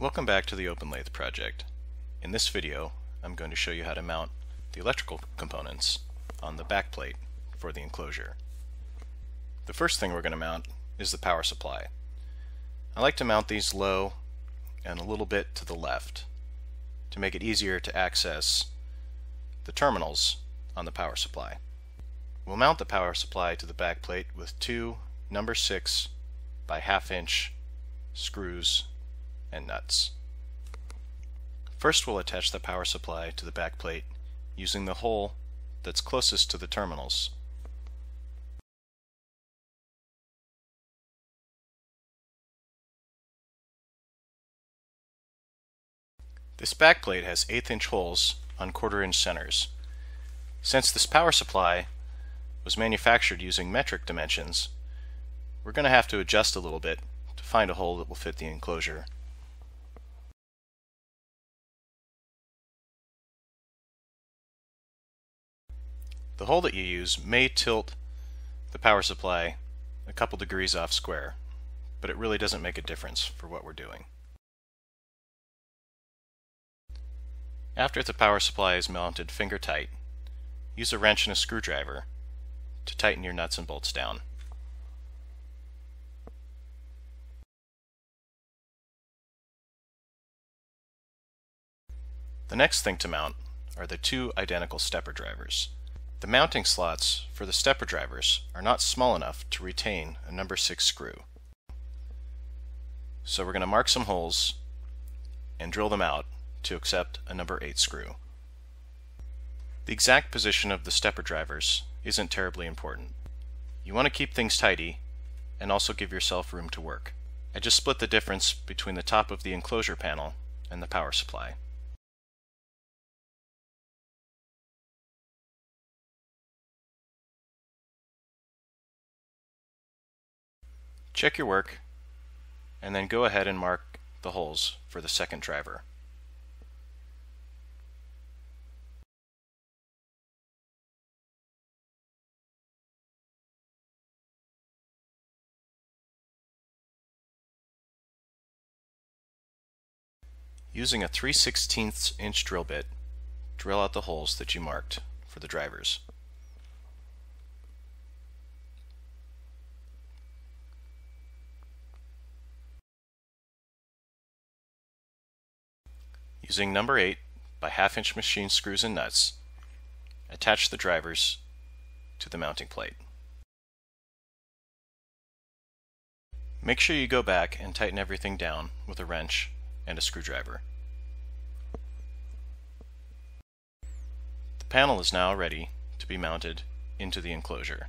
Welcome back to the OpenLathe project. In this video I'm going to show you how to mount the electrical components on the backplate for the enclosure. The first thing we're going to mount is the power supply. I like to mount these low and a little bit to the left to make it easier to access the terminals on the power supply. We'll mount the power supply to the backplate with two number 6 by half inch screws and nuts. First we'll attach the power supply to the backplate using the hole that's closest to the terminals. This backplate has eighth inch holes on quarter inch centers. Since this power supply was manufactured using metric dimensions, we're going to have to adjust a little bit to find a hole that will fit the enclosure. The hole that you use may tilt the power supply a couple degrees off square, but it really doesn't make a difference for what we're doing. After the power supply is mounted finger tight, use a wrench and a screwdriver to tighten your nuts and bolts down. The next thing to mount are the two identical stepper drivers. The mounting slots for the stepper drivers are not small enough to retain a number 6 screw. So we're going to mark some holes and drill them out to accept a number 8 screw. The exact position of the stepper drivers isn't terribly important. You want to keep things tidy and also give yourself room to work. I just split the difference between the top of the enclosure panel and the power supply. Check your work, and then go ahead and mark the holes for the second driver. Using a 3 16 inch drill bit, drill out the holes that you marked for the drivers. Using number 8 by half inch machine screws and nuts, attach the drivers to the mounting plate. Make sure you go back and tighten everything down with a wrench and a screwdriver. The panel is now ready to be mounted into the enclosure.